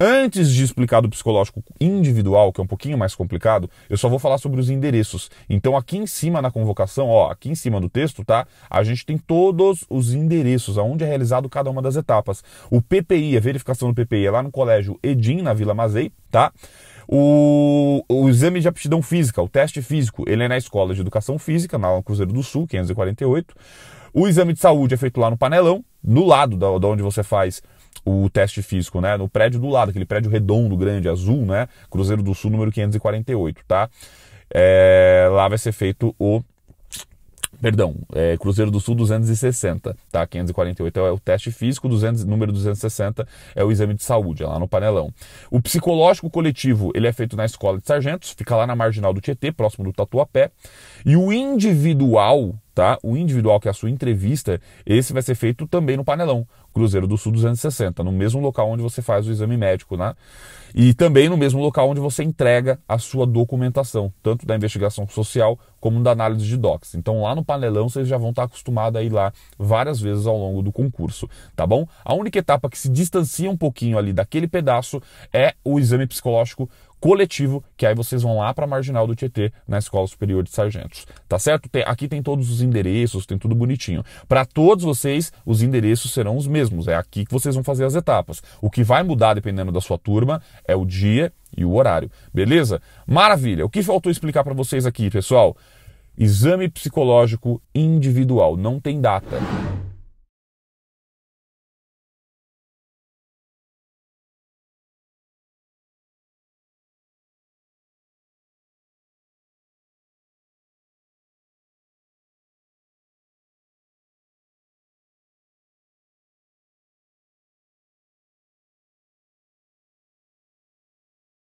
Antes de explicar do psicológico individual, que é um pouquinho mais complicado, eu só vou falar sobre os endereços. Então aqui em cima na convocação, ó, aqui em cima do texto, tá? A gente tem todos os endereços, aonde é realizado cada uma das etapas. O PPI, a verificação do PPI é lá no colégio Edim, na Vila Mazei, tá? O, o, exame de aptidão física, o teste físico, ele é na Escola de Educação Física, na Cruzeiro do Sul, 548. O exame de saúde é feito lá no Panelão, no lado da, da onde você faz o teste físico, né? No prédio do lado, aquele prédio redondo, grande, azul, né? Cruzeiro do Sul, número 548, tá? É, lá vai ser feito o Perdão, é Cruzeiro do Sul 260, tá? 548 é o teste físico, 200, número 260 é o exame de saúde, é lá no panelão. O psicológico coletivo, ele é feito na Escola de Sargentos, fica lá na marginal do Tietê, próximo do Tatuapé. E o individual, tá? O individual, que é a sua entrevista, esse vai ser feito também no panelão, Cruzeiro do Sul 260, no mesmo local onde você faz o exame médico, né? E também no mesmo local onde você entrega a sua documentação, tanto da investigação social como da análise de docs. Então lá no panelão vocês já vão estar acostumados a ir lá várias vezes ao longo do concurso, tá bom? A única etapa que se distancia um pouquinho ali daquele pedaço é o exame psicológico coletivo, que aí vocês vão lá para a marginal do Tietê, na Escola Superior de Sargentos. Tá certo? Tem, aqui tem todos os endereços, tem tudo bonitinho. Para todos vocês, os endereços serão os mesmos. É aqui que vocês vão fazer as etapas. O que vai mudar, dependendo da sua turma, é o dia e o horário. Beleza? Maravilha. O que faltou explicar para vocês aqui, pessoal? Exame psicológico individual, não tem data.